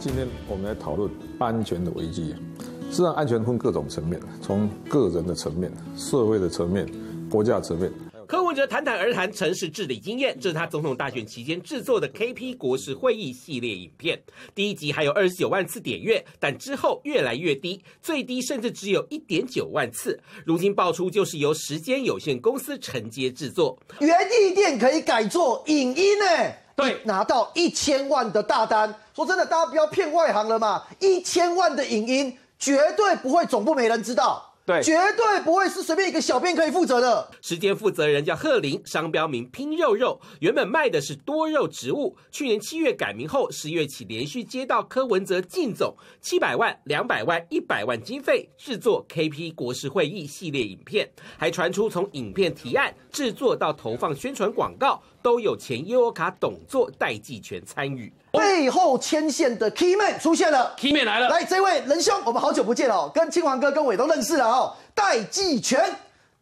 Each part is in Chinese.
今天我们来讨论安全的危机。实际上，安全分各种层面，从个人的层面、社会的层面、国家层面。柯文哲谈谈而谈城市治理经验，这是他总统大选期间制作的 KP 国事会议系列影片。第一集还有二十九万次点阅，但之后越来越低，最低甚至只有一点九万次。如今爆出就是由时间有限公司承接制作，园艺店可以改做影音呢？对，拿到一千万的大单。说真的，大家不要骗外行了嘛，一千万的影音绝对不会总部没人知道。对，绝对不会是随便一个小编可以负责的。时间负责人叫贺林，商标名拼肉肉，原本卖的是多肉植物。去年七月改名后，十月起连续接到柯文哲进总。七百万、两百万、一百万经费制作 KP 国事会议系列影片，还传出从影片提案制作到投放宣传广告。都有前优优卡董座代际权参与，背后牵线的 key man 出现了，key man 来了，来这位仁兄，我们好久不见了，跟清华哥跟伟都认识了哦，戴继全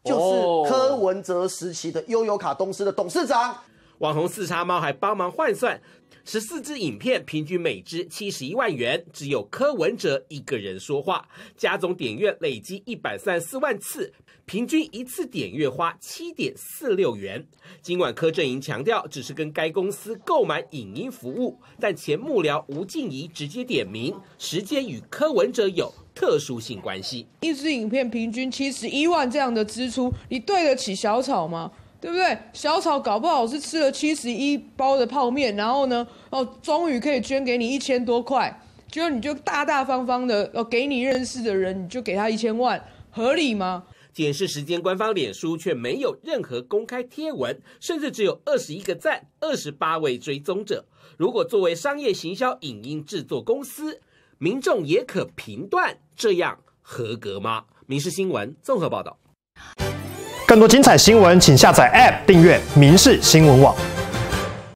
就是柯文哲时期的悠游卡公司的董事长，网红四叉猫还帮忙换算。十四支影片平均每支七十一万元，只有柯文哲一个人说话，加总点阅累积一百三十四万次，平均一次点阅花七点四六元。尽管柯阵营强调只是跟该公司购买影音服务，但前幕僚吴静怡直接点名，时间与柯文哲有特殊性关系。一支影片平均七十一万这样的支出，你对得起小草吗？对不对？小草搞不好是吃了七十一包的泡面，然后呢，哦，终于可以捐给你一千多块，结果你就大大方方的，哦，给你认识的人，你就给他一千万，合理吗？检视时间官方脸书却没有任何公开贴文，甚至只有二十一个赞，二十八位追踪者。如果作为商业行销影音制作公司，民众也可评断这样合格吗？民事新闻综合报道。更多精彩新闻，请下载 App 订阅《民视新闻网》。